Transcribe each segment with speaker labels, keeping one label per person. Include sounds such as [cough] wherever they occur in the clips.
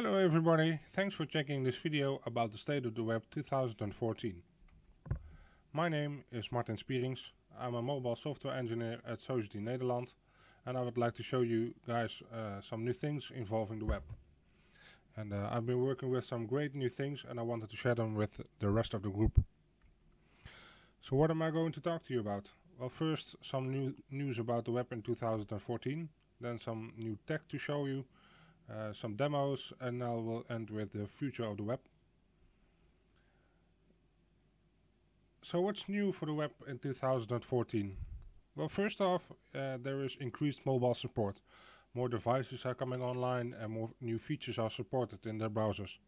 Speaker 1: Hello everybody, thanks for checking this video about the State of the Web 2014. My name is Martin Spierings, I'm a mobile software engineer at Sogeti Nederland and I would like to show you guys uh, some new things involving the web. And uh, I've been working with some great new things and I wanted to share them with the rest of the group. So what am I going to talk to you about? Well first some new news about the web in 2014, then some new tech to show you, uh, some demos and now we'll end with the future of the web. So what's new for the web in 2014? Well first off uh, there is increased mobile support. More devices are coming online and more new features are supported in their browsers.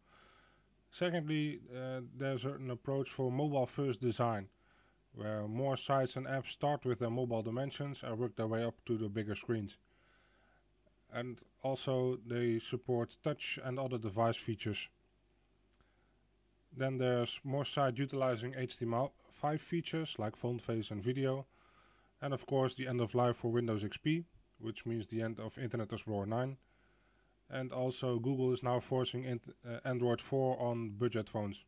Speaker 1: Secondly uh, there's an approach for mobile first design where more sites and apps start with their mobile dimensions and work their way up to the bigger screens and also they support touch and other device features. Then there's more site utilizing HTML5 features like font face and video. And of course the end of life for Windows XP, which means the end of Internet Explorer 9. And also Google is now forcing uh, Android 4 on budget phones.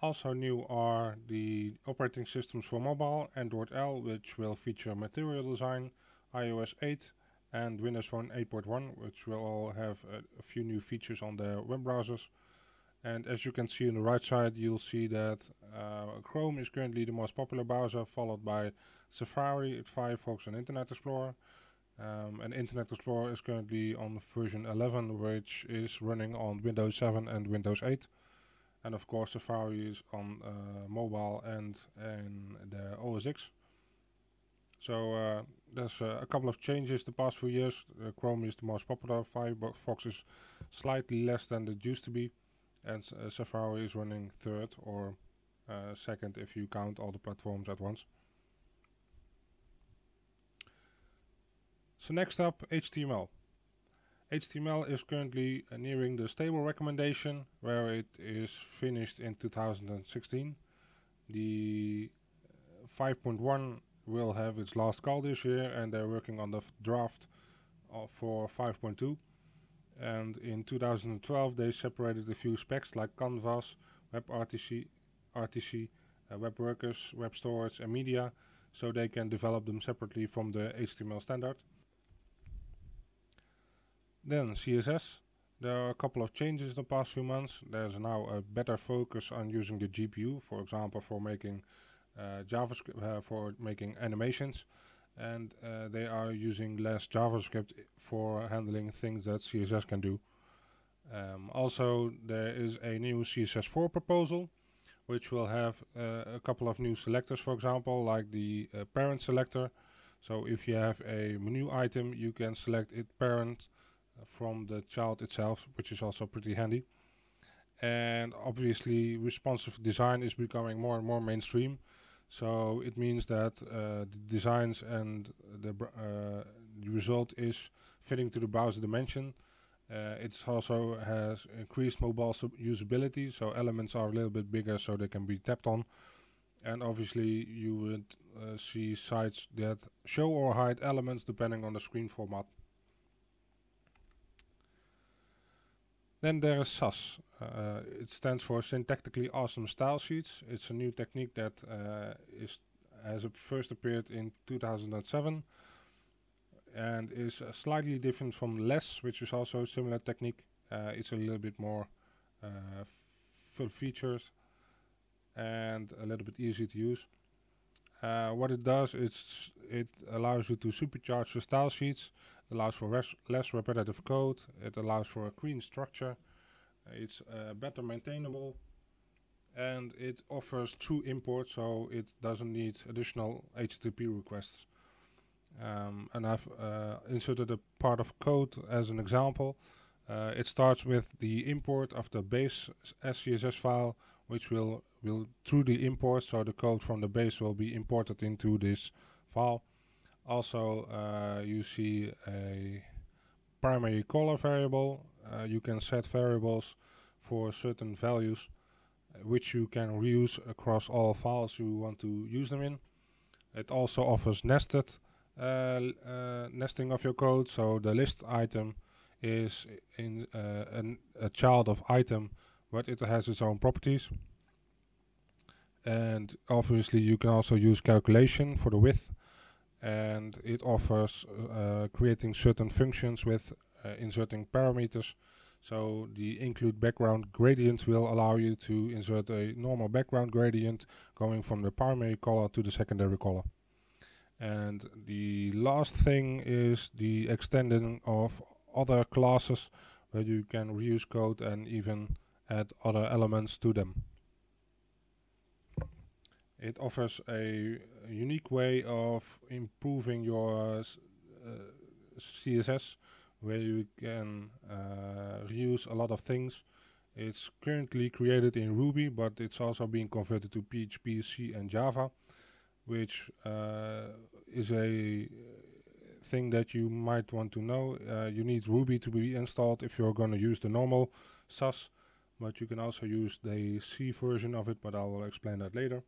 Speaker 1: Also new are the operating systems for mobile, Android L, which will feature material design, iOS 8, and Windows Phone 8.1 which will all have a, a, few new features on their web browsers. And as you can see on the right side you'll see that uh, Chrome is currently the most popular browser followed by Safari, Firefox and Internet Explorer. Um, and Internet Explorer is currently on version 11 which is running on Windows 7 and Windows 8 and of course Safari is on uh, mobile and in the OS X so uh, there's uh, a couple of changes the past few years. Uh, Chrome is the most popular, Firefox is slightly less than it used to be, and Safari is running third or second if you count all the platforms at once. So next up, HTML. HTML is currently uh, nearing the stable recommendation where it is finished in 2016. The 5.1 will have its last call this year and they're working on the draft for 5.2 and in 2012 they separated a few specs like canvas WebRTC RTC uh, web workers web storage and media so they can develop them separately from the HTML standard. Then CSS there are a couple of changes in the past few months. There's now a better focus on using the GPU for example for making uh, JavaScript uh, for making animations. And uh, they are using less JavaScript for handling things that CSS can do. Um, also there is a new CSS4 proposal which will have uh, a couple of new selectors for example like the uh, parent selector. So if you have a menu item you can select it parent from the child itself which is also pretty handy. And obviously responsive design is becoming more and more mainstream so it means that uh, the designs and the, uh, the result is fitting to the browser dimension. Uh, it also has increased mobile usability, so elements are a little bit bigger so they can be tapped on. And obviously you would uh, see sites that show or hide elements depending on the screen format. Then there is Sass. Uh, it stands for Syntactically Awesome Style Sheets. It's a new technique that uh, is has first appeared in 2007 and is uh, slightly different from LESS, which is also a similar technique. Uh, it's a little bit more uh, full features and a little bit easier to use. Uh, what it does is it allows you to supercharge the style sheets allows for less repetitive code, it allows for a clean structure, it's uh, better maintainable, and it offers true import, so it doesn't need additional HTTP requests. Um, and I've uh, inserted a part of code as an example. Uh, it starts with the import of the base SCSS file, which will will through the import, so the code from the base will be imported into this file. Also, uh, you see a primary color variable. Uh, you can set variables for certain values uh, which you can reuse across all files you want to use them in. It also offers nested uh, uh, nesting of your code, so the list item is in uh, a child of item, but it has its own properties. And obviously you can also use calculation for the width and it offers uh, creating certain functions with uh, inserting parameters. So the include background gradient will allow you to insert a normal background gradient going from the primary color to the secondary color. And the last thing is the extending of other classes where you can reuse code and even add other elements to them. It offers a, unique way of improving your uh, CSS where you can uh, reuse a lot of things. It's currently created in Ruby, but it's also being converted to PHP, C and Java, which uh, is a thing that you might want to know. Uh, you need Ruby to be installed if you're going to use the normal Sass, but you can also use the C version of it, but I will explain that later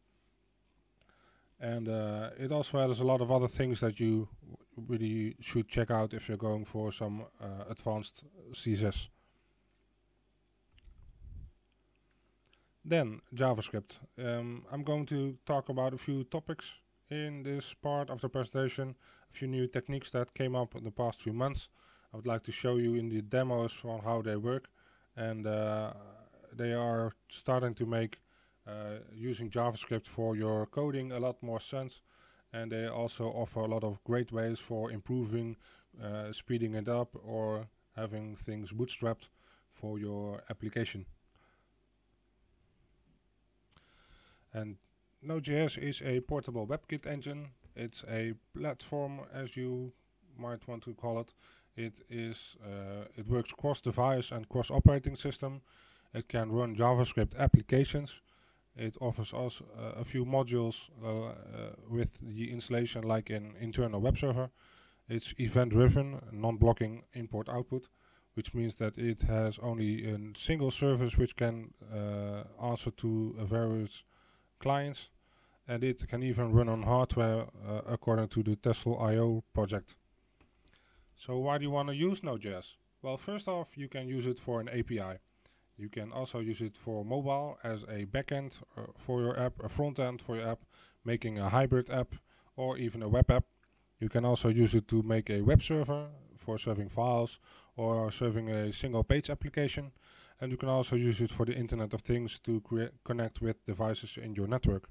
Speaker 1: and uh, it also has a lot of other things that you really should check out if you're going for some uh, advanced CSS. Then JavaScript. Um, I'm going to talk about a few topics in this part of the presentation, a few new techniques that came up in the past few months. I would like to show you in the demos on how they work and uh, they are starting to make uh, using JavaScript for your coding a lot more sense and they also offer a lot of great ways for improving, uh, speeding it up or having things bootstrapped for your application. And Node.js is a portable WebKit engine. It's a platform as you might want to call it. It is uh, it works cross device and cross operating system. It can run JavaScript applications it offers us uh, a few modules uh, uh, with the installation like an internal web server. It's event driven, non-blocking import output, which means that it has only a single service which can uh, answer to various clients and it can even run on hardware uh, according to the Tessel.io project. So why do you want to use Node.js? Well, first off, you can use it for an API. You can also use it for mobile as a backend uh, for your app, a front end for your app, making a hybrid app or even a web app. You can also use it to make a web server for serving files or serving a single page application. And you can also use it for the Internet of Things to connect with devices in your network.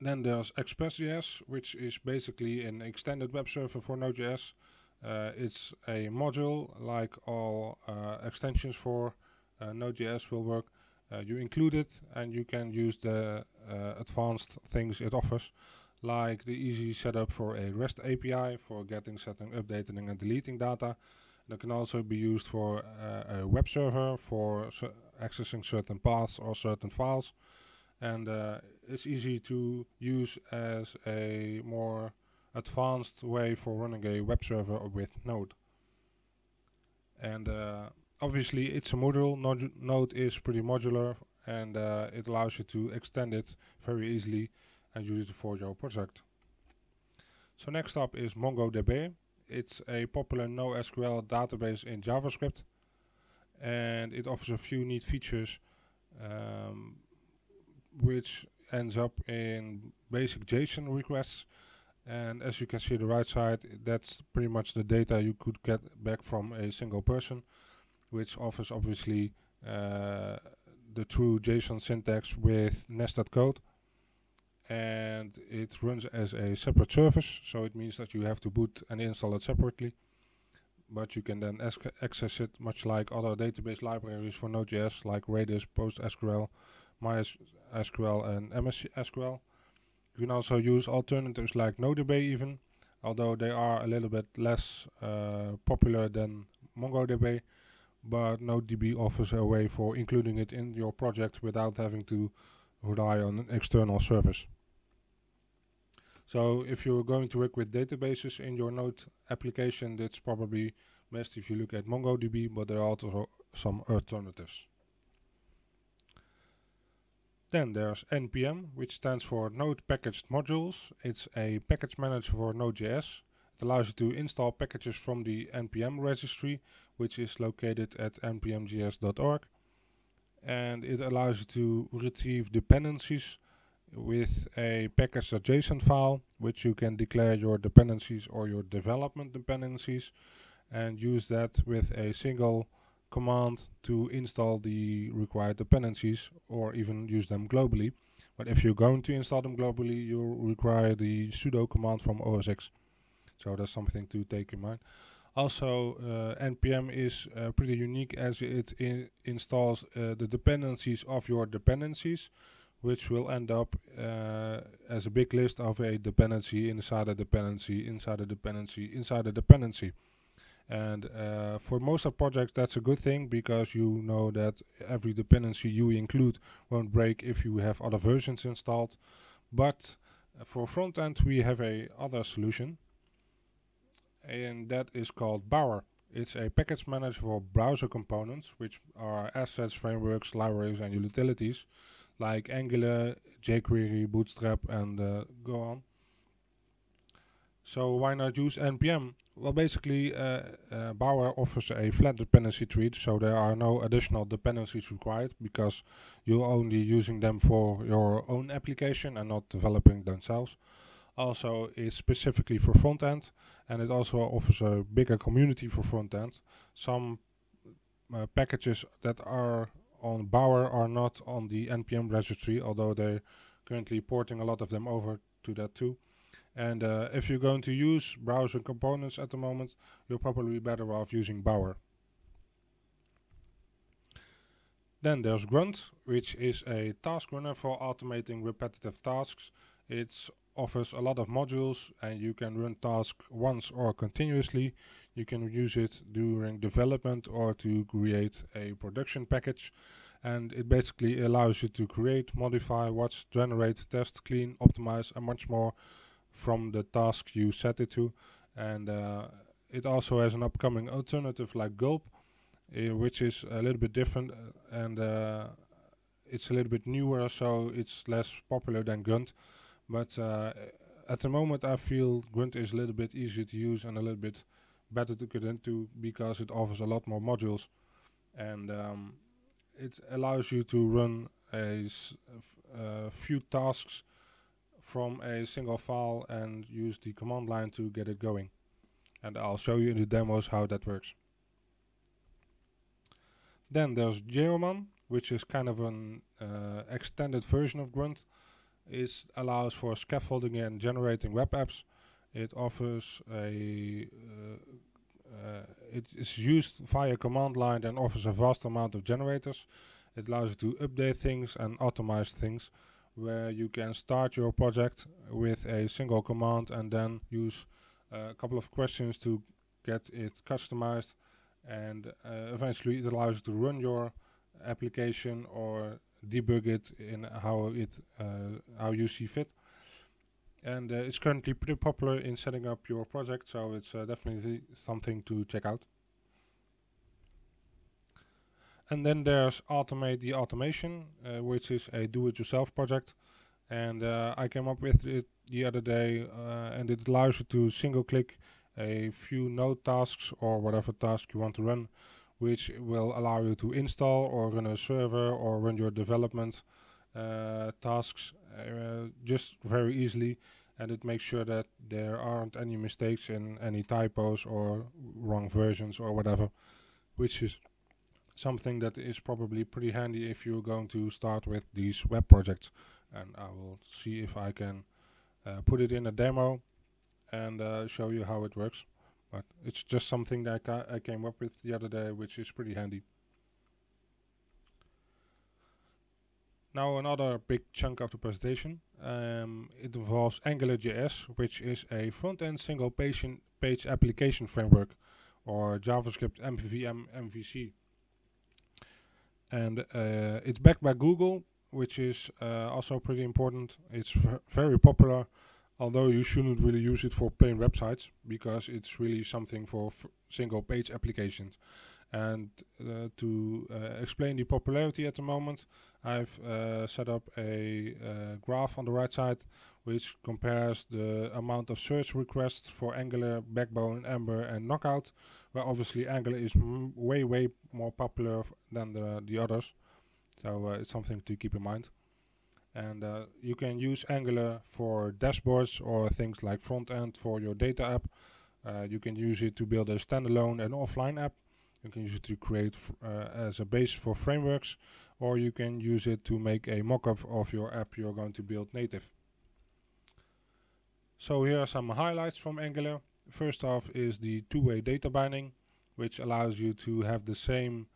Speaker 1: Then there's Express.js, which is basically an extended web server for Node.js. Uh, it's a module like all uh, extensions for uh, Node.js will work. you include it and you can use the advanced things it offers like the easy setup for a REST API for getting, setting, updating and deleting data. That can also be used for uh, a web server for accessing certain paths or certain files. And uh, it's easy to use as a more advanced way for running a web server with Node. And uh, obviously it's a module, Node, is pretty modular and uh, it allows you to extend it very easily and use it for your project. So next up is MongoDB. It's a popular NoSQL database in JavaScript and it offers a few neat features um, which ends up in basic JSON requests and as you can see the right side that's pretty much the data you could get back from a single person which offers obviously uh, the true JSON syntax with nested code and it runs as a separate service so it means that you have to boot and install it separately. But you can then access it much like other database libraries for Node.js like Redis, PostgreSQL, MySQL and MSSQL you can also use alternatives like NoDB even, although they are a little bit less uh, popular than MongoDB, but NodeDB offers a way for including it in your project without having to rely on an external service. So if you're going to work with databases in your Node application, that's probably best if you look at MongoDB, but there are also some alternatives. Then there's NPM, which stands for Node Packaged Modules. It's a package manager for Node.js. It allows you to install packages from the npm registry, which is located at npmjs.org. And it allows you to retrieve dependencies with a package.json file, which you can declare your dependencies or your development dependencies and use that with a single command to install the required dependencies or even use them globally. But if you're going to install them globally, you'll require the sudo command from OS X. So that's something to take in mind. Also, uh, npm is uh, pretty unique as it installs uh, the dependencies of your dependencies, which will end up uh, as a big list of a dependency inside a dependency, inside a dependency, inside a dependency. And uh, for most of projects, that's a good thing because you know that every dependency you include won't break if you have other versions installed. But uh, for front end, we have a other solution, and that is called Bower. It's a package manager for browser components, which are assets, frameworks, libraries, and utilities like Angular, jQuery, Bootstrap, and uh, go on. So why not use npm? Well, basically, uh, uh, Bower offers a flat dependency tree, so there are no additional dependencies required because you're only using them for your own application and not developing themselves. Also, it's specifically for front end, and it also offers a bigger community for front end. Some uh, packages that are on Bower are not on the npm registry, although they're currently porting a lot of them over to that too. And uh, if you're going to use browser components at the moment, you're probably better off using Bower. Then there's Grunt, which is a task runner for automating repetitive tasks. It offers a lot of modules and you can run tasks once or continuously. You can use it during development or to create a production package. And it basically allows you to create, modify, watch, generate, test, clean, optimize and much more from the task you set it to. And uh, it also has an upcoming alternative like Gulp, uh, which is a little bit different uh, and uh, it's a little bit newer, so it's less popular than Grunt. But uh, at the moment, I feel Grunt is a little bit easier to use and a little bit better to get into because it offers a lot more modules and um, it allows you to run a uh, few tasks from a single file and use the command line to get it going. And I'll show you in the demos how that works. Then there's Yeoman, which is kind of an uh, extended version of Grunt. It allows for scaffolding and generating web apps. It offers a uh, uh, it is used via command line and offers a vast amount of generators. It allows you to update things and automate things where you can start your project with a single command and then use a couple of questions to get it customized. And uh, eventually it allows you to run your application or debug it in how it uh, how you see fit. And uh, it's currently pretty popular in setting up your project so it's uh, definitely something to check out and then there's Automate the Automation, uh, which is a do-it-yourself project. And uh, I came up with it the other day, uh, and it allows you to single-click a few node tasks or whatever task you want to run, which will allow you to install or run a server or run your development uh, tasks uh, just very easily. And it makes sure that there aren't any mistakes in any typos or wrong versions or whatever, which is something that is probably pretty handy if you're going to start with these web projects. And I will see if I can uh, put it in a demo and uh, show you how it works. But it's just something that I, ca I came up with the other day which is pretty handy. Now another big chunk of the presentation. Um, it involves AngularJS, which is a front-end single page, page application framework, or JavaScript MVVM MVC and uh, it's backed by Google, which is uh, also pretty important. It's very popular, although you shouldn't really use it for plain websites because it's really something for single page applications. And uh, to uh, explain the popularity at the moment, I've uh, set up a uh, graph on the right side which compares the amount of search requests for Angular, Backbone, Ember and Knockout, where obviously Angular is way, way more popular than the, the others. So uh, it's something to keep in mind. And uh, you can use Angular for dashboards or things like front end for your data app. Uh, you can use it to build a standalone and offline app. You can use it to create uh, as a base for frameworks, or you can use it to make a mock-up of your app you're going to build native. So here are some highlights from Angular. First off is the two-way data binding, which allows you to have the same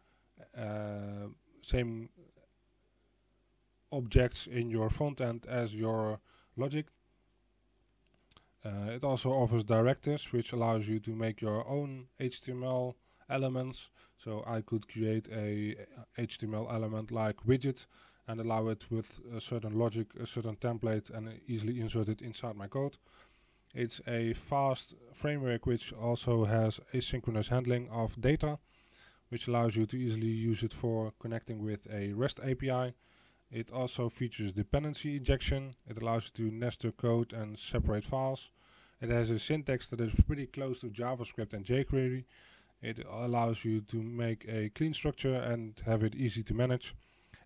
Speaker 1: uh, same objects in your front end as your logic. Uh, it also offers directives, which allows you to make your own HTML elements. So I could create a HTML element like widget and allow it with a certain logic, a certain template and easily insert it inside my code. It's a fast framework which also has asynchronous handling of data, which allows you to easily use it for connecting with a REST API. It also features dependency injection. It allows you to nest your code and separate files. It has a syntax that is pretty close to JavaScript and jQuery. It allows you to make a clean structure and have it easy to manage.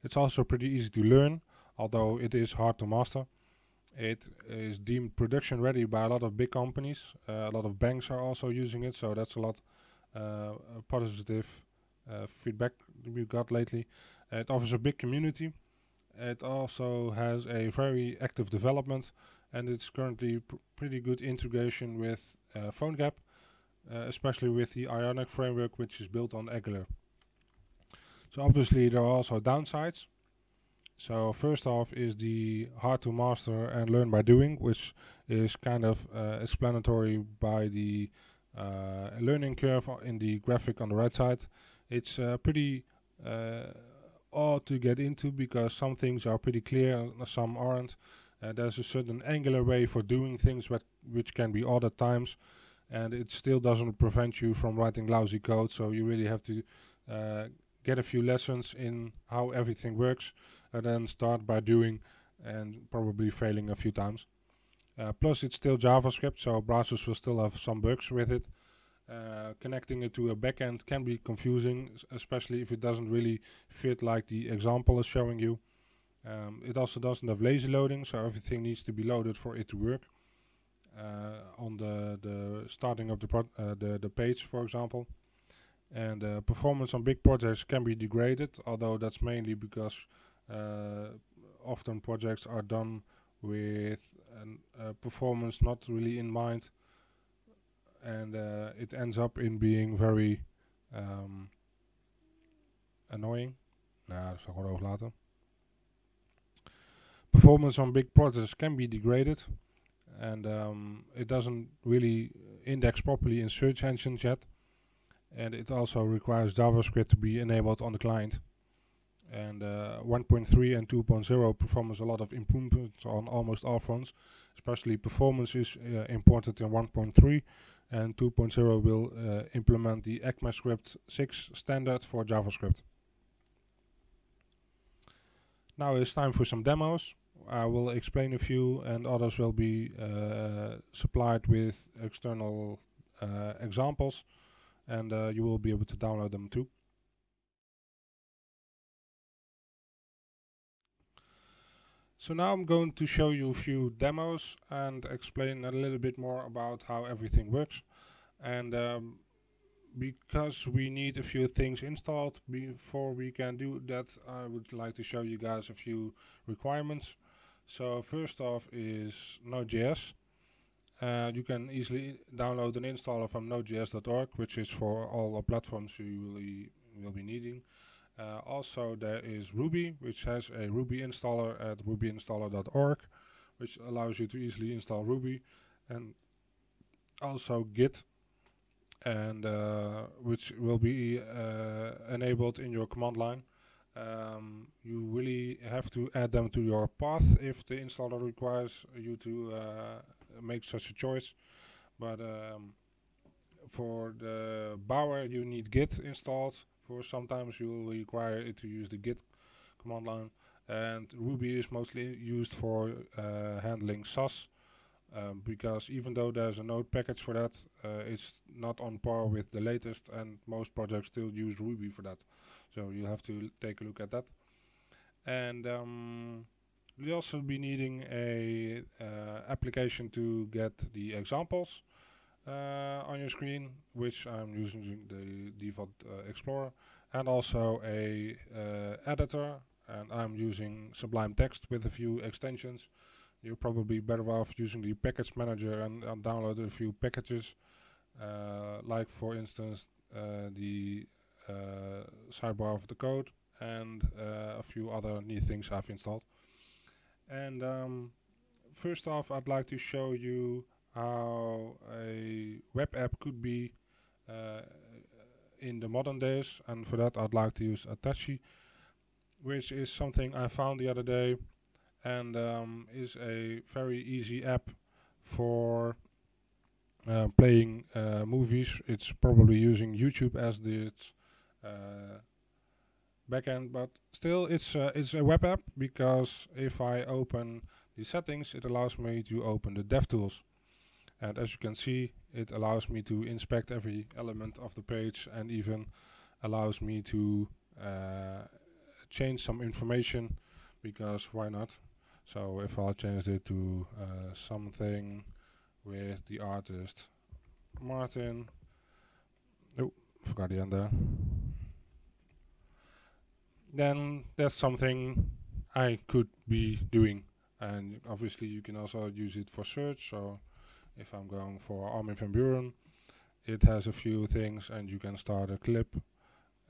Speaker 1: It's also pretty easy to learn, although it is hard to master. It is deemed production ready by a lot of big companies. Uh, a lot of banks are also using it, so that's a lot uh, positive uh, feedback we got lately. it offers a big community. It also has a very active development, and it's currently pr pretty good integration with uh, PhoneGap, uh, especially with the Ionic framework, which is built on Angular. So obviously there are also downsides. So first off is the hard to master and learn by doing, which is kind of uh, explanatory by the uh, learning curve in the graphic on the right side. It's uh, pretty uh, odd to get into because some things are pretty clear and some aren't. Uh, there's a certain angular way for doing things but which can be odd at times and it still doesn't prevent you from writing lousy code so you really have to uh, get a few lessons in how everything works and then start by doing and probably failing a few times. Uh, plus it's still JavaScript so browsers will still have some bugs with it. Uh, connecting it to a backend can be confusing especially if it doesn't really fit like the example is showing you. Um, it also doesn't have lazy loading so everything needs to be loaded for it to work. Uh, on the, the starting of the, uh, the, the page for example. And uh, performance on big projects can be degraded, although that's mainly because often projects are done with performance not really in mind and uh, it ends up in being very um, annoying. Nou, dat zal. Performance on big projects can be degraded and um, it doesn't really index properly in search engines yet and it also requires JavaScript to be enabled on the client. And uh, 1.3 and 2.0 performance a lot of improvements on almost all fronts. Especially performance is uh, important in 1.3 and 2.0 will uh, implement the ECMAScript 6 standard for JavaScript. Now it's time for some demos. I will explain a few and others will be uh, supplied with external uh, examples and uh, you will be able to download them too. So now I'm going to show you a few demos and explain a little bit more about how everything works. And um, because we need a few things installed before we can do that, I would like to show you guys a few requirements. So first off is Node.js. Uh, you can easily download an installer from nodejs.org, which is for all the platforms you will be, will be needing. Uh, also, there is Ruby, which has a Ruby installer at rubyinstaller.org, which allows you to easily install Ruby, and also Git, and uh, which will be uh, enabled in your command line. Um, you really have to add them to your path if the installer requires you to uh, make such a choice. But um, for the Bower you need Git installed. For sometimes you will require it to use the Git command line. And Ruby is mostly used for uh, handling Sass. Um, because even though there's a node package for that, uh, it's not on par with the latest and most projects still use Ruby for that. So you have to take a look at that. And um, we'll also be needing a uh, application to get the examples uh, on your screen, which I'm using the default uh, Explorer, and also a uh, editor, and I'm using Sublime Text with a few extensions. You're probably better off using the package manager and, download a few packages, uh, like for instance uh, the sidebar of the code and a few other neat things I've installed. And um, first off, I'd like to show you how a web app could be uh, in the modern days. And for that, I'd like to use Atraci, which is something I found the other day and um, is a very easy app for uh, playing uh, movies. It's probably using YouTube as the its uh, backend, but still it's uh, it's a web app because if I open the settings, it allows me to open the DevTools. And as you can see, it allows me to inspect every element of the page and even allows me to uh, change some information because why not? So if I change it to uh, something with the artist Martin, oh, forgot the end there then that's something I could be doing. And obviously you can also use it for search. So if I'm going for Armin van Buuren, it has a few things and you can start a clip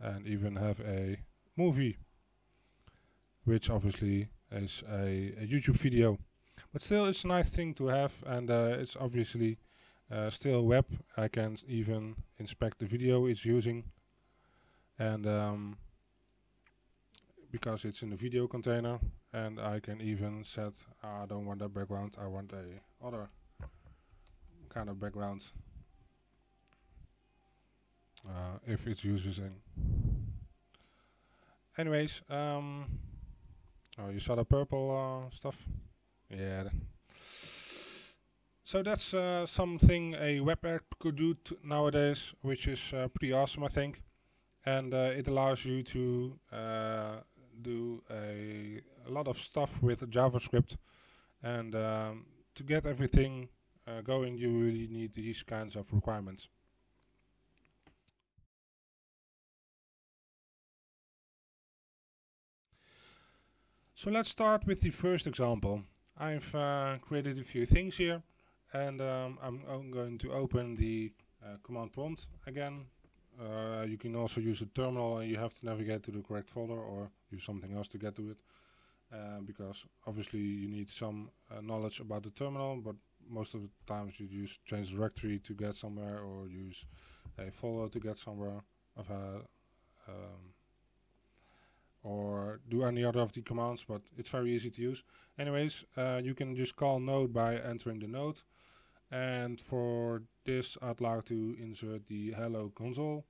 Speaker 1: and even have a movie, which obviously is a, a YouTube video. But still, it's a nice thing to have, and uh, it's obviously uh, still web. I can even inspect the video it's using, and um, because it's in a video container and I can even set uh, I don't want that background I want a other kind of background uh, if it's using anyways um, oh you saw the purple uh, stuff? Yeah. So that's uh, something a web app could do nowadays which is uh, pretty awesome I think. And uh, it allows you to do a, a lot of stuff with JavaScript. And um, to get everything uh, going you really need these kinds of requirements. So let's start with the first example. I've uh, created a few things here and um, I'm, going to open the uh, command prompt again uh, you can also use a terminal and you have to navigate to the correct folder or use something else to get to it. Uh, because obviously you need some uh, knowledge about the terminal, but most of the times you use change directory to get somewhere or use a follow to get somewhere of a um, or do any other of the commands, but it's very easy to use. Anyways, uh, you can just call node by entering the node and for this I'd like to insert the hello console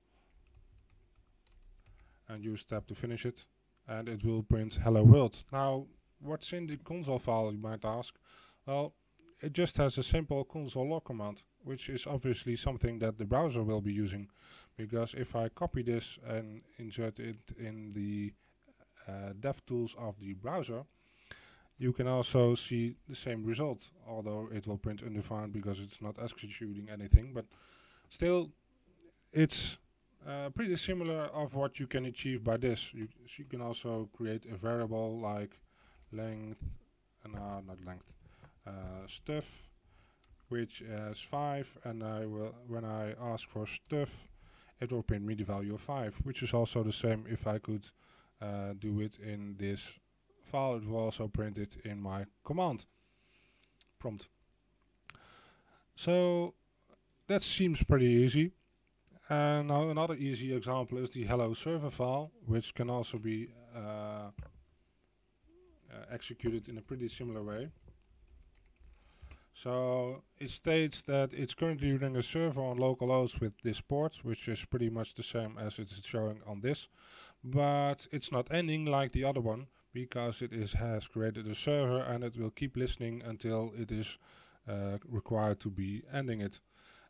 Speaker 1: and use tab to finish it and it will print hello world. Now what's in the console file you might ask? Well it just has a simple console log command which is obviously something that the browser will be using because if I copy this and insert it in the uh, DevTools of the browser you can also see the same result, although it will print undefined because it's not executing anything, but still it's uh, pretty similar of what you can achieve by this. You, you can also create a variable like length, uh, not length, stuff, which is 5, and I will, when I ask for stuff, it will print me the value of 5, which is also the same if I could uh, do it in this file, it will also print it in my command prompt. So that seems pretty easy. And now another easy example is the hello server file, which can also be uh, uh, executed in a pretty similar way. So it states that it's currently running a server on localhost with this port, which is pretty much the same as it's showing on this. But it's not ending like the other one because it is has created a server and it will keep listening until it is uh, required to be ending it.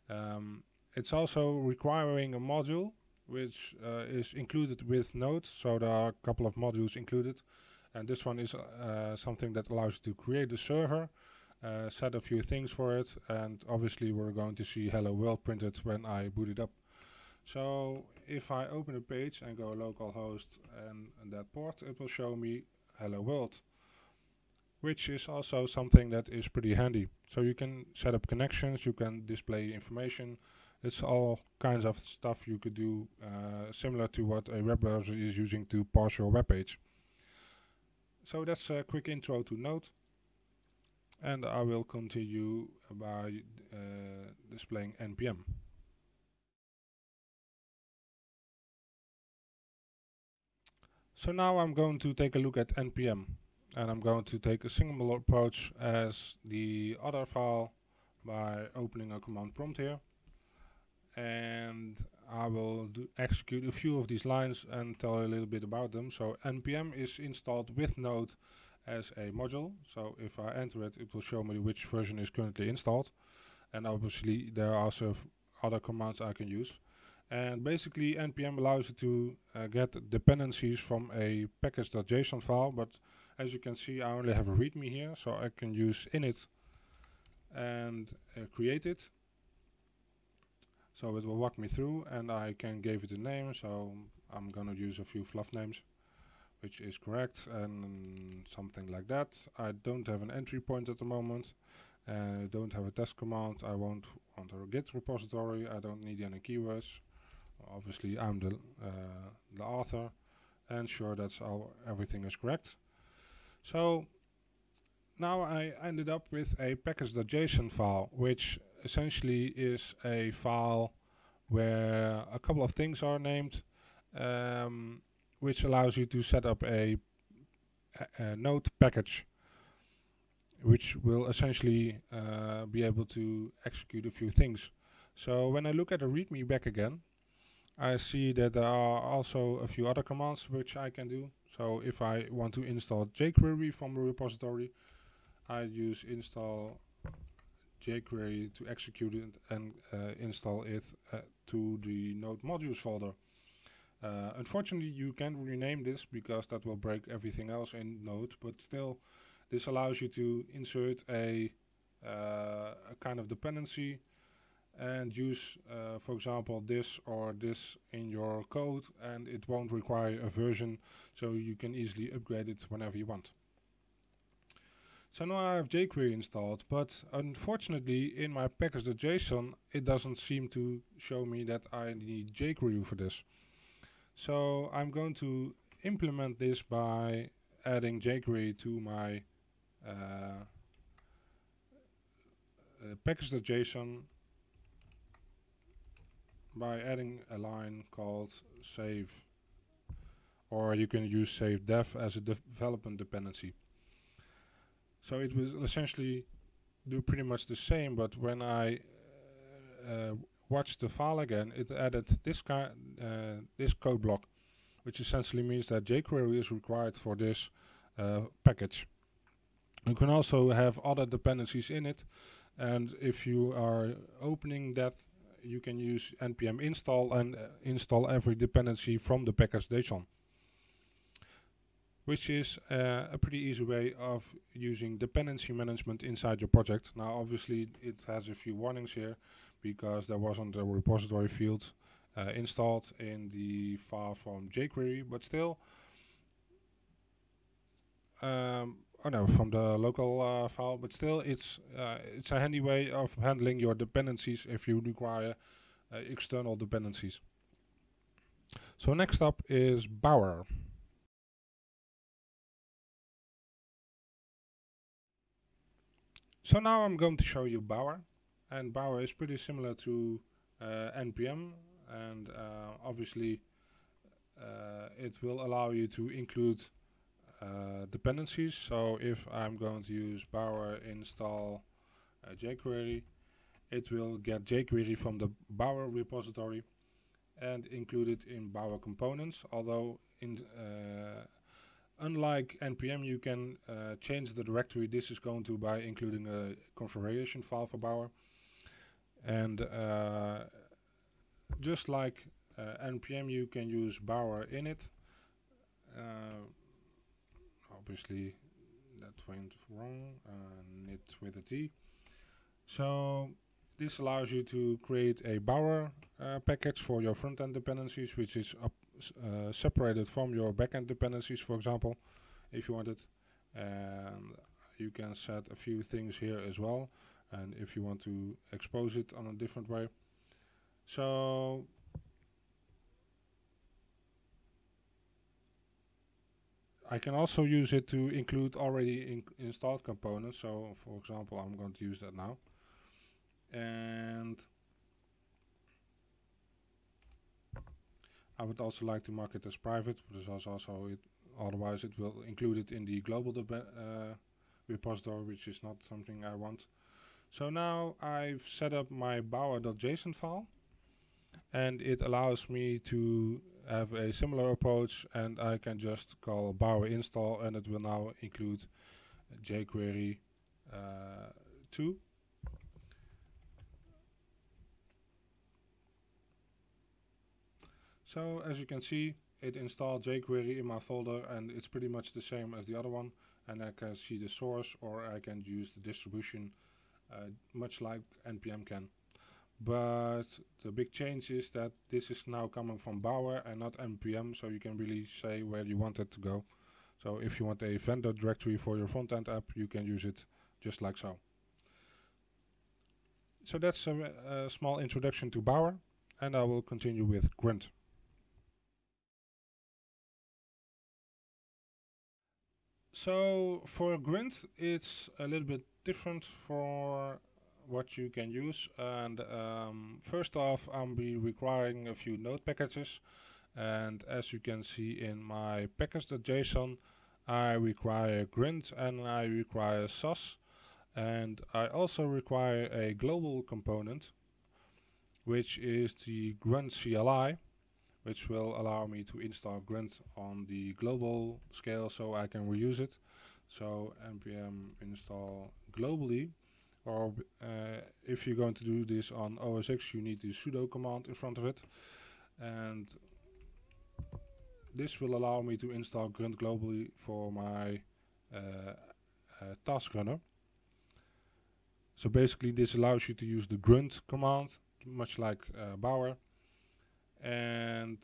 Speaker 1: Um, it's also requiring a module which uh, is included with Node, so there are a couple of modules included. And this one is uh, something that allows you to create a server, uh, set a few things for it, and obviously we're going to see hello world printed when I boot it up. So if I open a page and go localhost and, and that port, it will show me hello world which is also something that is pretty handy. So you can set up connections, you can display information. It's all kinds of stuff you could do uh, similar to what a web browser is using to parse your web page. So that's a quick intro to Node. And I will continue by uh, displaying NPM. So now I'm going to take a look at npm and I'm going to take a similar approach as the other file by opening a command prompt here and I will execute a few of these lines and tell you a little bit about them. So npm is installed with Node as a module. So if I enter it it will show me which version is currently installed. And obviously there are also other commands I can use. And basically npm allows you to uh, get dependencies from a package.json file, but as you can see I only have a readme here, so I can use init and uh, create it. So it will walk me through and I can give it a name, so I'm gonna use a few fluff names which is correct and something like that. I don't have an entry point at the moment. I don't have a test command. I won't want a git repository. I don't need any keywords obviously I'm the, uh, the author and sure that's all everything is correct. So now I ended up with a package.json file which essentially is a file where a couple of things are named um, which allows you to set up a, a, a node package which will essentially uh, be able to execute a few things. So when I look at the readme back again, I see that there are also a few other commands which I can do. So if I want to install jQuery from the repository, I use install jQuery to execute it and uh, install it uh, to the node modules folder. Uh, unfortunately you can't rename this because that will break everything else in Node, but still this allows you to insert a, uh, a kind of dependency and use uh, for example this or this in your code and it won't require a version so you can easily upgrade it whenever you want. So now I have jQuery installed but unfortunately in my package.json it doesn't seem to show me that I need jQuery for this. So I'm going to implement this by adding jQuery to my uh, uh, package.json by adding a line called save or you can use save dev as a development dependency. So it will essentially do pretty much the same but when I uh, watched the file again it added this, uh, this code block which essentially means that jQuery is required for this uh, package. You can also have other dependencies in it and if you are opening that you can use npm install and uh, install every dependency from the package.json which is uh, a pretty easy way of using dependency management inside your project. Now obviously it has a few warnings here because there wasn't a repository field uh, installed in the file from jQuery, but still um, oh no, from the local uh, file, but still it's uh, it's a handy way of handling your dependencies if you require uh, external dependencies. So next up is Bower. So now I'm going to show you Bower and Bower is pretty similar to uh, npm and uh, obviously uh, it will allow you to include dependencies. So if I'm going to use bower install jQuery, it will get jQuery from the Bower repository and include it in Bower components. Although, in unlike npm, you can uh, change the directory this is going to by including a configuration file for Bower. And uh, just like uh, npm, you can use Bower init. Uh, obviously, that went wrong. Uh, knit with a T. So this allows you to create a Bower uh, package for your front-end dependencies, which is uh, separated from your back-end dependencies, for example, if you wanted. And you can set a few things here as well, and if you want to expose it on a different way. So I can also use it to include already in installed components. So for example, I'm going to use that now and I would also like to mark it as private because also it otherwise it will include it in the global uh, repository which is not something I want. So now I've set up my bower.json file and it allows me to have a similar approach and I can just call bower install and it will now include jQuery uh, 2 So as you can see, it installed jQuery in my folder and it's pretty much the same as the other one. And I can see the source or I can use the distribution Uh, much like npm can. But the big change is that this is now coming from Bower and not npm, so you can really say where you want it to go. So if you want a vendor directory for your front-end app, you can use it just like so. So that's a, a small introduction to Bower, and I will continue with Grunt. So for Grunt, it's a little bit different for what you can use. And um, first off, I'll be requiring a few node packages. And as you can see in my package.json, I require Grunt and I require Sass. And I also require a global component, which is the Grunt CLI which will allow me to install Grunt on the global scale so I can reuse it. So npm install globally or uh, if you're going to do this on OS X you need the sudo command in front of it. And this will allow me to install Grunt globally for my uh, uh, task runner. So basically this allows you to use the grunt command much like uh, Bower and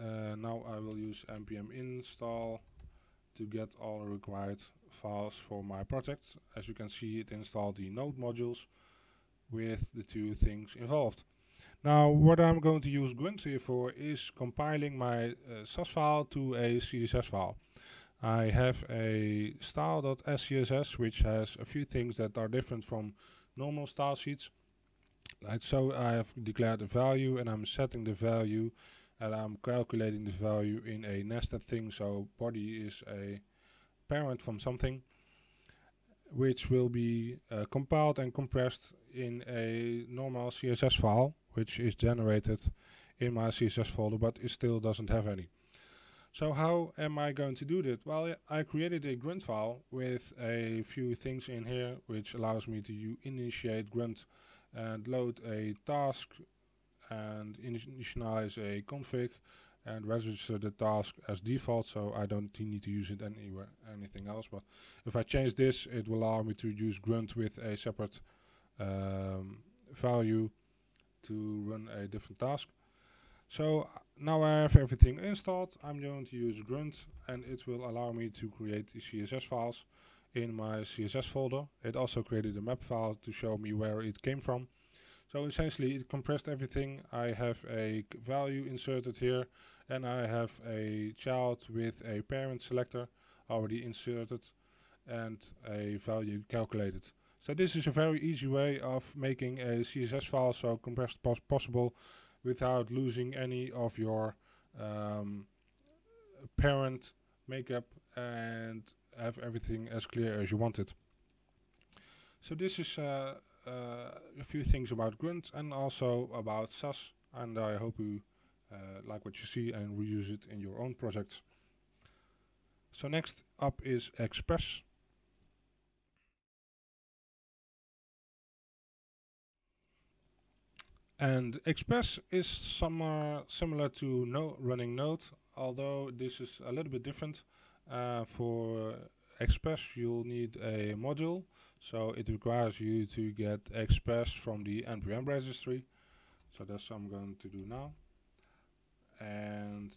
Speaker 1: uh, now I will use npm install to get all required files for my project. As you can see it installed the node modules with the two things involved. Now what I'm going to use Grunt here for is compiling my uh, Sass file to a CSS file. I have a style.scss which has a few things that are different from normal style sheets Right, so I have declared a value and I'm setting the value and I'm calculating the value in a nested thing. So body is a parent from something which will be uh, compiled and compressed in a normal CSS file which is generated in my CSS folder but it still doesn't have any. So how am I going to do that? Well, I created a grunt file with a few things in here which allows me to initiate grunt and load a task and initialize a config and register the task as default so I don't need to use it anywhere anything else but if I change this it will allow me to use grunt with a separate um, value to run a different task so now I have everything installed I'm going to use grunt and it will allow me to create the CSS files in my CSS folder. It also created a map file to show me where it came from. So essentially it compressed everything. I have a value inserted here and I have a child with a parent selector already inserted and a value calculated. So this is a very easy way of making a CSS file so compressed pos possible without losing any of your um, parent makeup and have everything as clear as you want it. So this is uh, a few things about Grunt and also about Sass and I hope you uh, like what you see and reuse it in your own projects. So next up is Express. And Express is uh, similar to no running Node, although this is a little bit different. Uh, for Express you'll need a module, so it requires you to get Express from the npm registry. So that's what I'm going to do now. And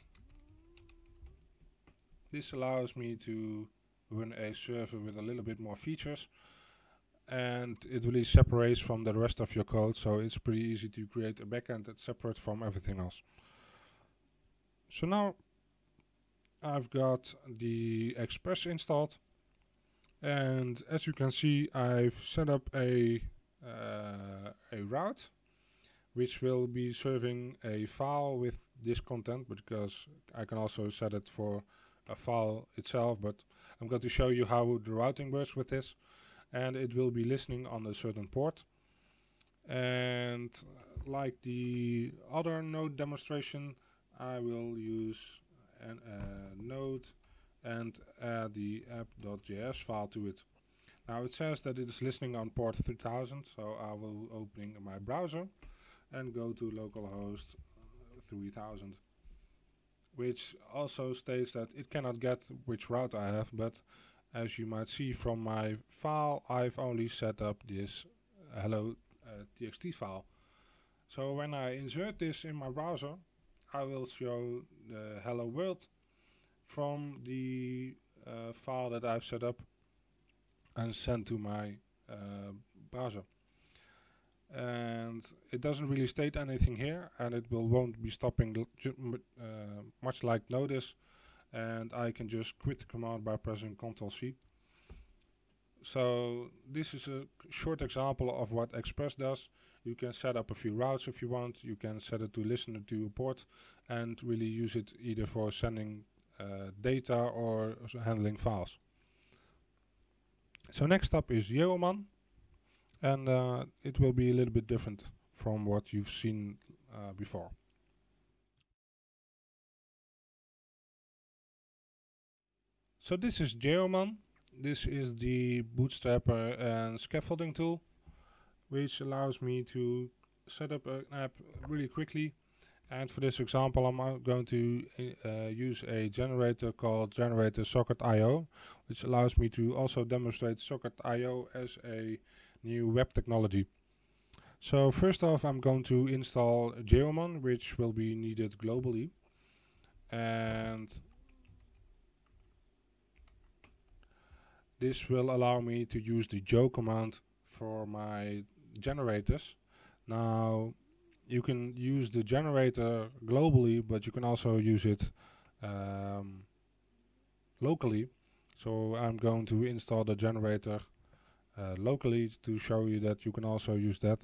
Speaker 1: this allows me to run a server with a little bit more features and it really separates from the rest of your code so it's pretty easy to create a backend that's separate from everything else. So now I've got the Express installed and as you can see I've set up a uh, a route which will be serving a file with this content because I can also set it for a file itself but I'm going to show you how the routing works with this. And it will be listening on a certain port. And like the other node demonstration I will use a uh, node and add the app.js file to it. Now it says that it is listening on port 3000 so I will open my browser and go to localhost 3000 which also states that it cannot get which route I have but as you might see from my file I've only set up this hello uh, txt file so when I insert this in my browser I will show the hello world from the uh, file that I've set up and sent to my uh, browser and it doesn't really state anything here and it will won't be stopping uh, much like notice and I can just quit the command by pressing Ctrl C. So this is a short example of what Express does. You can set up a few routes if you want. You can set it to listen to a port and really use it either for sending data or handling files. So next up is Yeoman and uh, it will be a little bit different from what you've seen uh, before. So this is Yeoman. This is the bootstrapper and scaffolding tool which allows me to set up an app really quickly and for this example I'm going to uh, use a generator called generator socket.io which allows me to also demonstrate socket.io as a new web technology. So first off I'm going to install Yeoman which will be needed globally and this will allow me to use the yo command for my generators. Now you can use the generator globally but you can also use it um, locally. So I'm going to install the generator uh, locally to show you that you can also use that.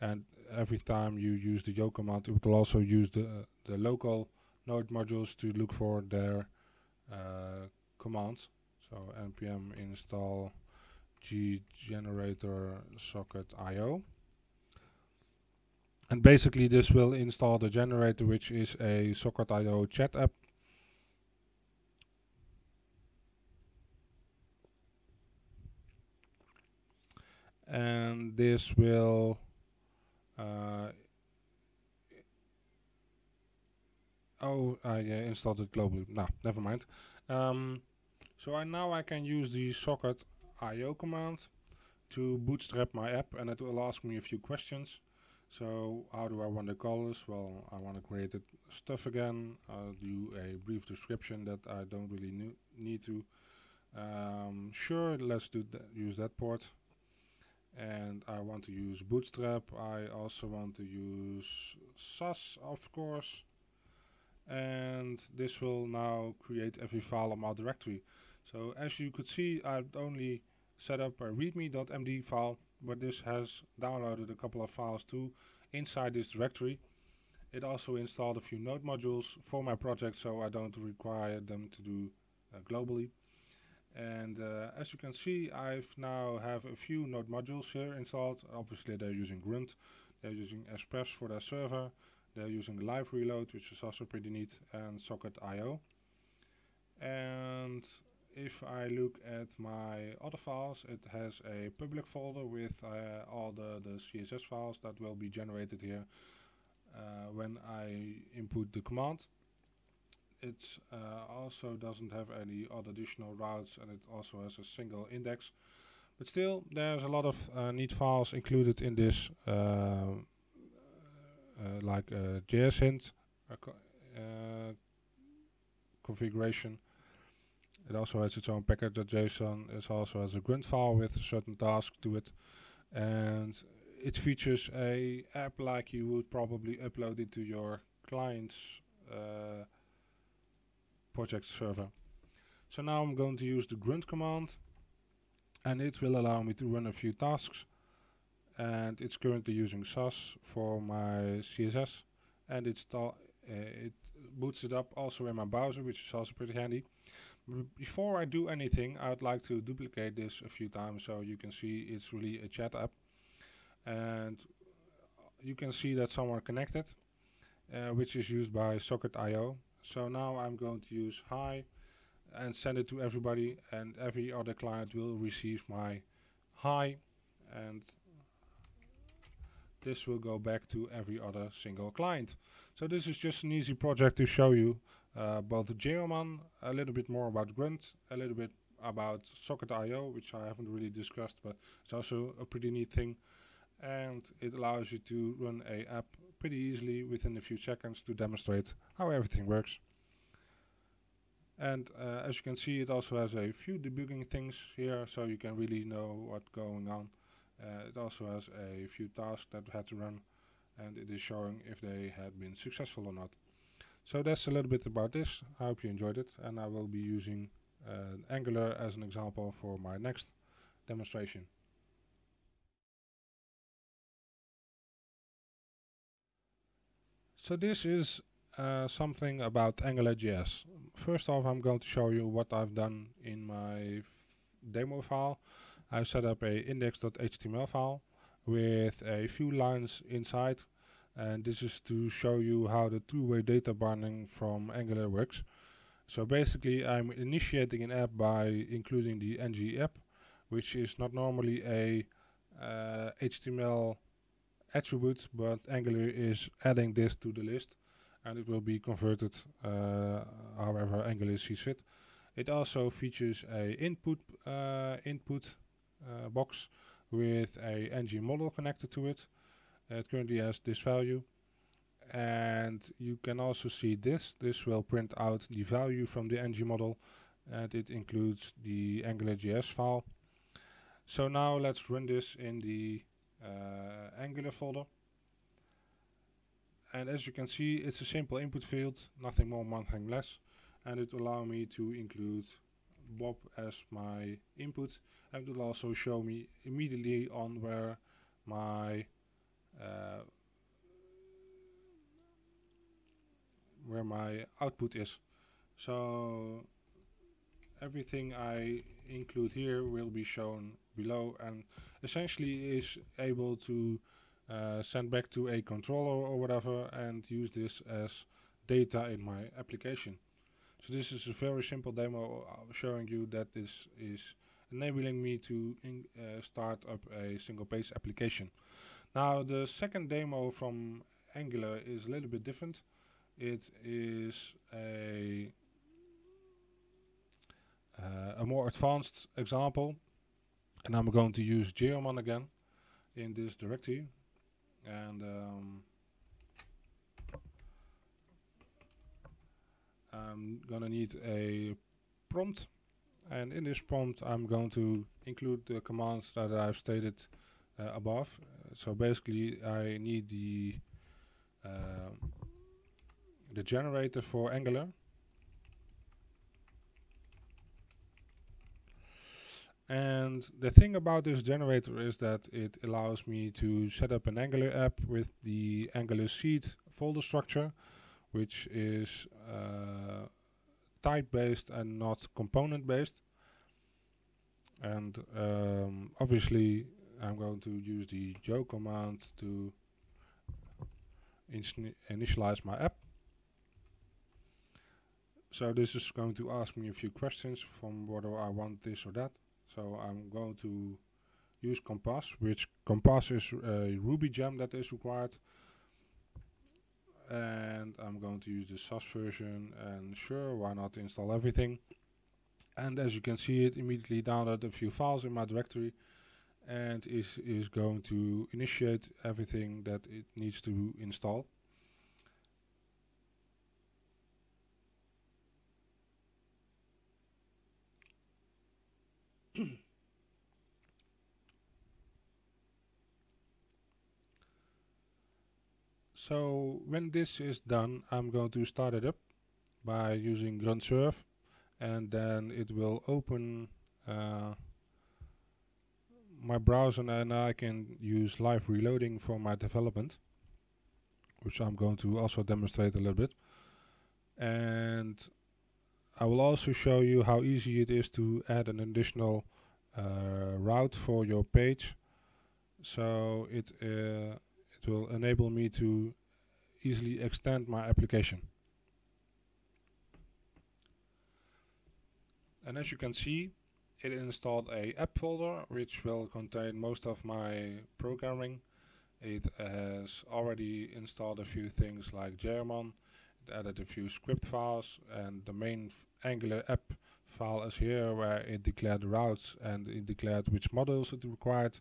Speaker 1: And every time you use the yo command it will also use the, the local node modules to look for their uh, commands. So npm install g generator socket io and basically this will install the generator which is a socket.io chat app. And this will uh, oh I uh, installed it globally. No never mind. Um, so I now I can use the socket io command to bootstrap my app and it will ask me a few questions so how do I want to call this? Well, I want to create it stuff again. I'll do a brief description that I don't really need to. Um, sure, let's do th use that port and I want to use Bootstrap. I also want to use Sass of course and this will now create every file on my directory. So as you could see I've only set up a readme.md file but this has downloaded a couple of files too inside this directory. It also installed a few node modules for my project so I don't require them to do uh, globally And uh, as you can see, I've now have a few node modules here installed. Obviously, they're using Grunt, they're using Express for their server, they're using Live Reload, which is also pretty neat, and Socket.io. And if I look at my other files, it has a public folder with uh, all the, the CSS files that will be generated here uh, when I input the command. It uh, also doesn't have any other additional routes and it also has a single index. But still, there's a lot of uh, neat files included in this, uh, like JS hint co configuration it also has its own package.json. It also has a grunt file with certain tasks to it. And it features a app like you would probably upload it to your client's uh, project server. So now I'm going to use the grunt command and it will allow me to run a few tasks and it's currently using Sass for my CSS and it's uh, it boots it up also in my browser which is also pretty handy before I do anything, I'd like to duplicate this a few times so you can see it's really a chat app. And you can see that some are connected, uh, which is used by Socket.io. So now I'm going to use hi and send it to everybody and every other client will receive my hi and this will go back to every other single client. So this is just an easy project to show you uh, about Yeoman, a little bit more about Grunt, a little bit about Socket.io, which I haven't really discussed, but it's also a pretty neat thing. And it allows you to run a app pretty easily within a few seconds to demonstrate how everything works. And uh, as you can see, it also has a few debugging things here, so you can really know what's going on. Uh, it also has a few tasks that had to run, and it is showing if they had been successful or not. So that's a little bit about this. I hope you enjoyed it and I will be using uh, Angular as an example for my next demonstration. So this is uh, something about AngularJS. First off, I'm going to show you what I've done in my demo file. I've set up a index.html file with a few lines inside and this is to show you how the two-way data binding from Angular works. So basically I'm initiating an app by including the ng app which is not normally a uh, HTML attribute but Angular is adding this to the list and it will be converted uh, however Angular sees fit. It also features a input uh, input uh, box with a ng model connected to it it currently has this value. And you can also see this. This will print out the value from the ng model and it includes the angular.js file. So now let's run this in the uh, angular folder. And as you can see it's a simple input field nothing more nothing less. And it allow me to include Bob as my input and it will also show me immediately on where my uh, where my output is. So everything I include here will be shown below and essentially is able to uh, send back to a controller or whatever and use this as data in my application. So this is a very simple demo showing you that this is enabling me to uh, start up a single page application. Now the second demo from Angular is a little bit different. It is a uh, a more advanced example and I'm going to use Yeoman again in this directory and um, I'm gonna need a prompt and in this prompt I'm going to include the commands that I've stated above. So basically I need the uh, the generator for Angular. And the thing about this generator is that it allows me to set up an Angular app with the Angular seed folder structure which is uh, type based and not component based and um, obviously I'm going to use the yo command to initialize my app. So this is going to ask me a few questions from whether I want this or that. So I'm going to use Compass, which Compass is a Ruby gem that is required. And I'm going to use the Sass version and sure, why not install everything. And as you can see it immediately download a few files in my directory and is, is going to initiate everything that it needs to install. [clears throat] so when this is done I'm going to start it up by using grunt serve and then it will open uh, my browser and I can use live reloading for my development which I'm going to also demonstrate a little bit. And I will also show you how easy it is to add an additional uh, route for your page. So it uh, it will enable me to easily extend my application. And as you can see it installed a app folder which will contain most of my programming. It has already installed a few things like German, it added a few script files and the main Angular app file is here where it declared routes and it declared which models it required.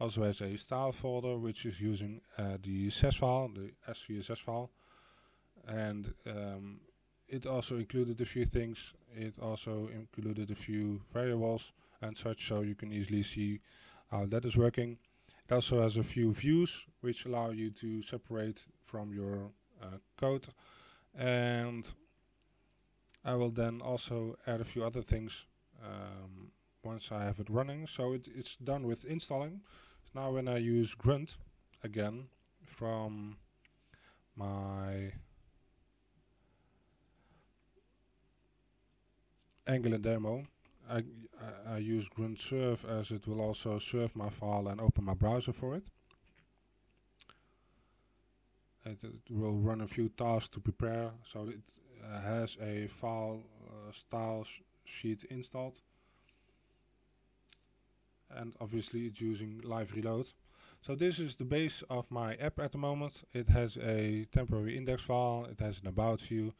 Speaker 1: Also has a style folder which is using uh, the CSS file, the SCSS file and um, it also included a few things. It also included a few variables and such so you can easily see how that is working. It also has a few views which allow you to separate from your uh, code and I will then also add a few other things um, once I have it running. So it, it's done with installing. So now when I use grunt again from my Angular demo, I, I, use grunt serve as it will also serve my file and open my browser for it. It, it will run a few tasks to prepare, so it uh, has a file uh, style sh sheet installed. And obviously it's using live reload. So this is the base of my app at the moment. It has a temporary index file, it has an about view,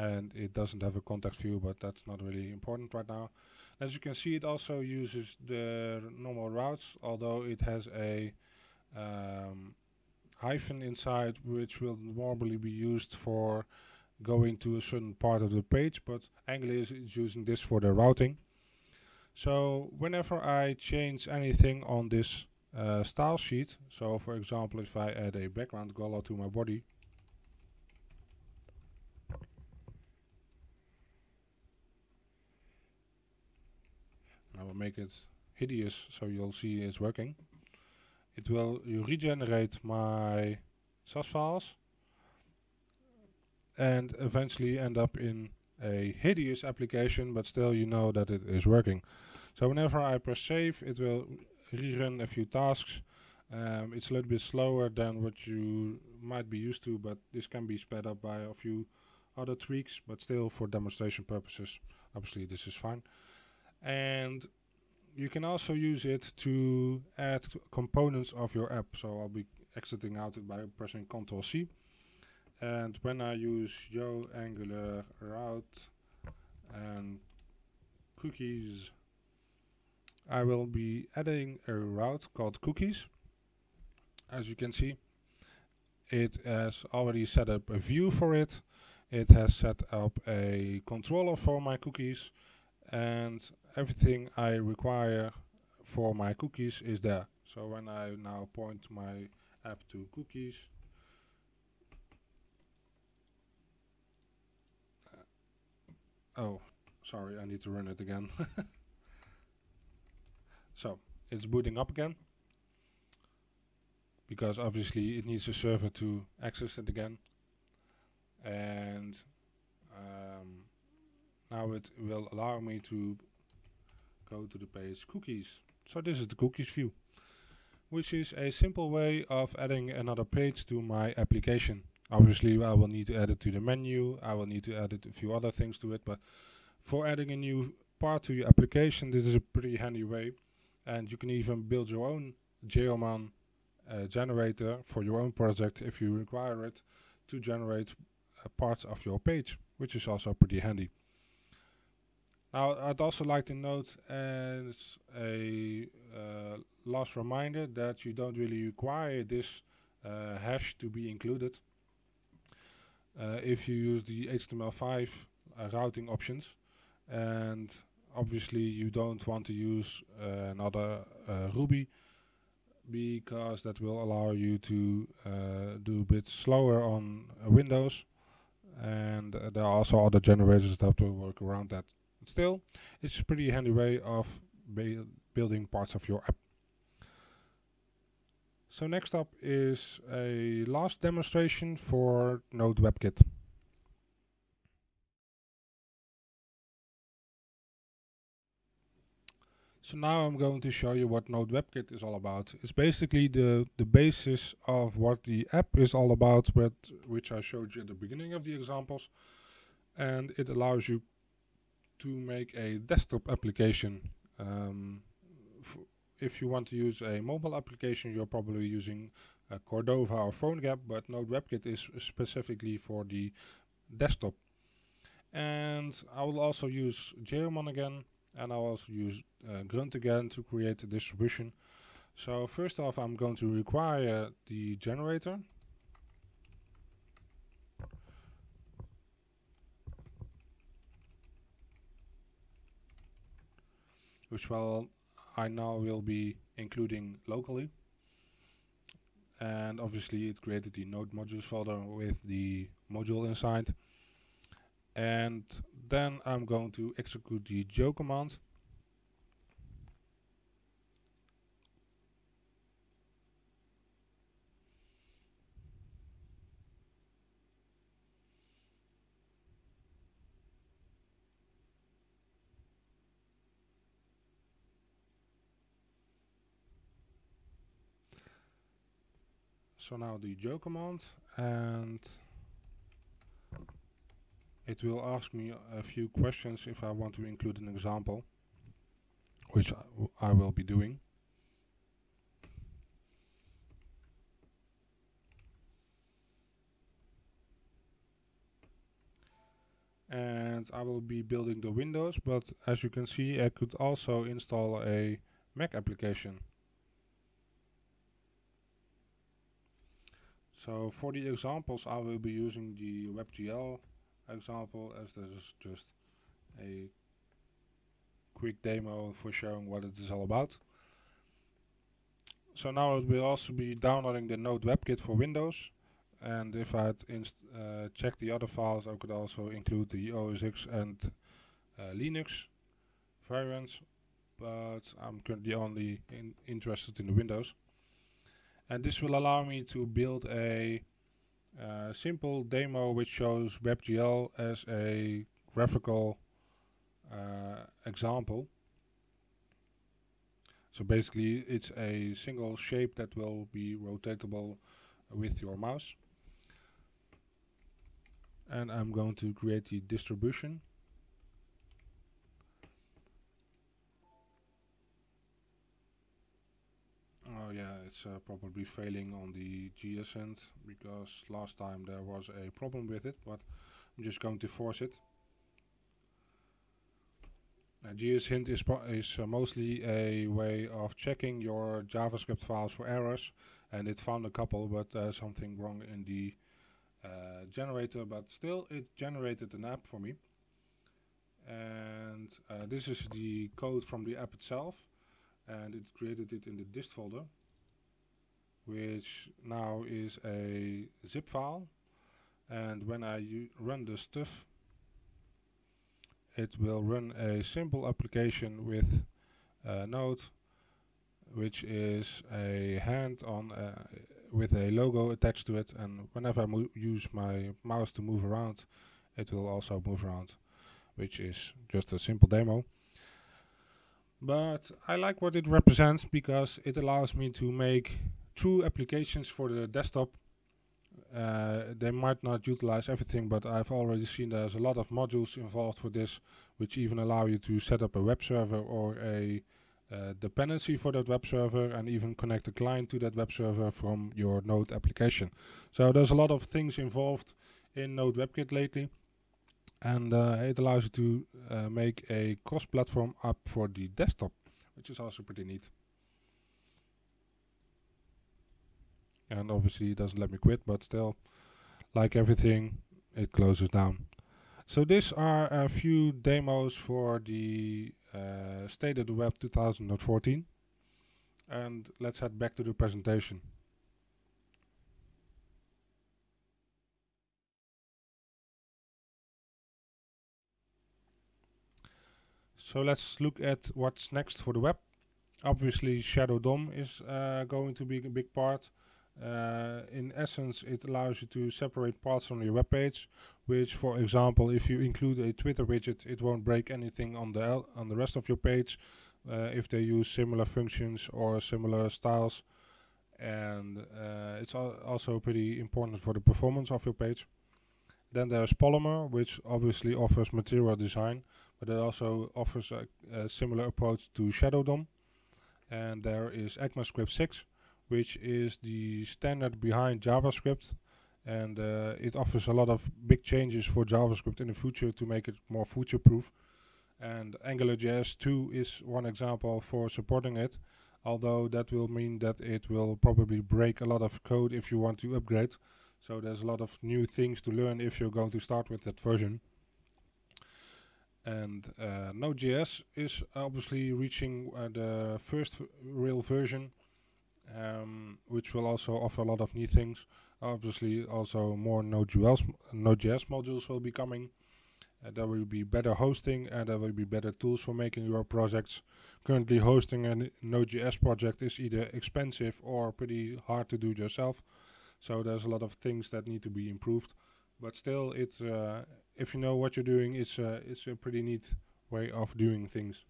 Speaker 1: and it doesn't have a context view but that's not really important right now. As you can see it also uses the normal routes although it has a um, hyphen inside which will normally be used for going to a certain part of the page but Angular is, is using this for the routing. So whenever I change anything on this uh, style sheet so for example if I add a background color to my body I will make it hideous so you'll see it's working. It will regenerate my Sass files and eventually end up in a hideous application but still you know that it is working. So whenever I press save it will rerun a few tasks. Um, it's a little bit slower than what you might be used to but this can be sped up by a few other tweaks but still for demonstration purposes obviously this is fine and you can also use it to add components of your app. So I'll be exiting out by pressing Ctrl C. And when I use Yo Angular route and cookies, I will be adding a route called cookies. As you can see, it has already set up a view for it. It has set up a controller for my cookies and everything I require for my cookies is there. So when I now point my app to cookies, uh, oh, sorry, I need to run it again. [laughs] so it's booting up again because obviously it needs a server to access it again and um, now it will allow me to go to the page cookies. So this is the cookies view, which is a simple way of adding another page to my application. Obviously I will need to add it to the menu, I will need to add a few other things to it, but for adding a new part to your application this is a pretty handy way and you can even build your own Yeoman uh, generator for your own project if you require it to generate uh, parts of your page, which is also pretty handy. Now I'd also like to note as a uh, last reminder that you don't really require this uh, hash to be included uh, if you use the HTML5 uh, routing options and obviously you don't want to use another Ruby because that will allow you to uh, do a bit slower on uh, Windows and uh, there are also other generators that will work around that. Still, it's a pretty handy way of building parts of your app. So next up is a last demonstration for Node WebKit. So now I'm going to show you what Node WebKit is all about. It's basically the, the basis of what the app is all about, but which I showed you at the beginning of the examples. And it allows you to make a desktop application. Um, if you want to use a mobile application, you're probably using Cordova or PhoneGap, but Node WebKit is specifically for the desktop. And I will also use Yeoman again and I'll also use uh, grunt again to create the distribution. So first off I'm going to require the generator. Which well I now will be including locally. And obviously it created the node modules folder with the module inside and then I'm going to execute the yo command So now the yo command and it will ask me a few questions if I want to include an example, which I, will be doing. and I will be building the windows but as you can see I could also install a Mac application so for the examples I will be using the WebGL example as this is just a quick demo for showing what it is all about. So now it will also be downloading the Node WebKit for Windows. And if I had uh, checked the other files I could also include the OS X and uh, Linux variants. But I'm currently only in interested in the Windows and this will allow me to build a uh, simple demo which shows WebGL as a graphical uh, example. So basically it's a single shape that will be rotatable with your mouse. And I'm going to create the distribution. Oh yeah, it's uh, probably failing on the JSHint because last time there was a problem with it, but I'm just going to force it. Uh, JSHint is, is uh, mostly a way of checking your JavaScript files for errors and it found a couple but uh, something wrong in the uh, generator but still it generated an app for me and uh, this is the code from the app itself and it created it in the dist folder which now is a zip file. And when I run the stuff it will run a simple application with a node which is a hand on uh, with a logo attached to it. And whenever I use my mouse to move around it will also move around which is just a simple demo. But I like what it represents because it allows me to make true applications for the desktop. Uh, they might not utilize everything, but I've already seen there's a lot of modules involved for this, which even allow you to set up a web server or a uh, dependency for that web server and even connect a client to that web server from your Node application. So there's a lot of things involved in Node WebKit lately and uh, it allows you to uh, make a cross-platform app for the desktop, which is also pretty neat. And obviously it doesn't let me quit, but still, like everything, it closes down. So these are a few demos for the uh, State of the Web 2014. And let's head back to the presentation. So let's look at what's next for the web. Obviously Shadow DOM is uh, going to be a big part. Uh, in essence it allows you to separate parts on your web page which for example if you include a Twitter widget it won't break anything on the on the rest of your page uh, if they use similar functions or similar styles and uh, it's al also pretty important for the performance of your page. Then there's Polymer which obviously offers material design but it also offers a, a similar approach to Shadow DOM. And there is ECMAScript 6, which is the standard behind JavaScript. And uh, it offers a lot of big changes for JavaScript in the future to make it more future-proof. And AngularJS 2 is one example for supporting it. Although that will mean that it will probably break a lot of code if you want to upgrade. So there's a lot of new things to learn if you're going to start with that version. And uh, Node.js is obviously reaching uh, the first real version, um, which will also offer a lot of new things. Obviously, also more Node.js, Node.js modules will be coming. Uh, there will be better hosting and there will be better tools for making your projects. Currently, hosting a Node.js project is either expensive or pretty hard to do yourself. So there's a lot of things that need to be improved. But still, it's uh, if you know what you're doing, it's uh, it's a pretty neat way of doing things.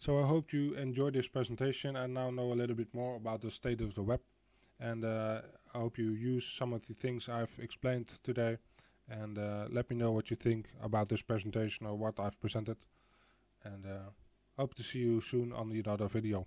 Speaker 1: So I hope you enjoyed this presentation and now know a little bit more about the state of the web. And uh, I hope you use some of the things I've explained today. And uh, let me know what you think about this presentation or what I've presented. And uh, hope to see you soon on another video.